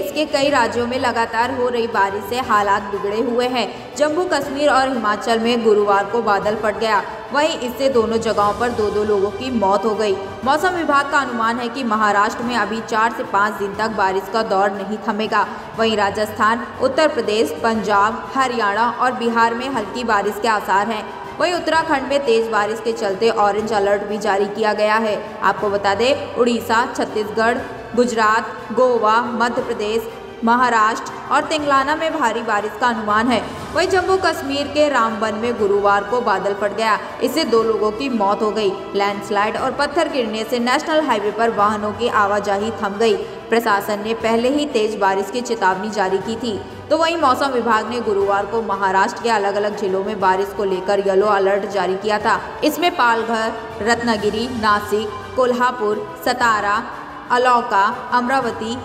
के कई राज्यों में लगातार हो रही बारिश से हालात बिगड़े हुए हैं। जम्मू, कश्मीर और हिमाचल में गुरुवार को बादल फट गया। वहीं इससे दोनों जगहों पर दो दो लोगों की मौत हो गई। मौसम विभाग का अनुमान है कि महाराष्ट्र में अभी चार से पाँच दिन तक बारिश का दौर नहीं थमेगा। वहीं राजस्थान, उत्तर प्रदेश, पंजाब, हरियाणा और बिहार में हल्की बारिश के आसार हैं। वहीं उत्तराखंड में तेज बारिश के चलते ऑरेंज अलर्ट भी जारी किया गया है। आपको बता दें, उड़ीसा, छत्तीसगढ़ गुजरात, गोवा, मध्य प्रदेश, महाराष्ट्र और तेलंगाना में भारी बारिश का अनुमान है। वहीं जम्मू कश्मीर के रामबन में गुरुवार को बादल फट गया। इससे दो लोगों की मौत हो गई। लैंडस्लाइड और पत्थर गिरने से नेशनल हाईवे पर वाहनों की आवाजाही थम गई। प्रशासन ने पहले ही तेज बारिश की चेतावनी जारी की थी। तो वहीं मौसम विभाग ने गुरुवार को महाराष्ट्र के अलग अलग जिलों में बारिश को लेकर येलो अलर्ट जारी किया था। इसमें पालघर, रत्नागिरी, नासिक, कोल्हापुर, सतारा अलौका, अमरावती,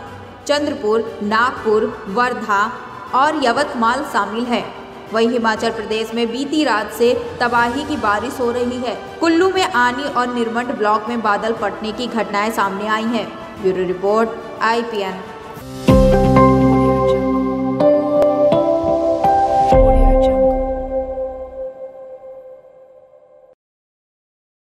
चंद्रपुर, नागपुर, वर्धा और यवतमाल शामिल है। वहीं हिमाचल प्रदेश में बीती रात से तबाही की बारिश हो रही है। कुल्लू में आनी और निर्मंड ब्लॉक में बादल फटने की घटनाएँ सामने आई हैं। ब्यूरो रिपोर्ट आई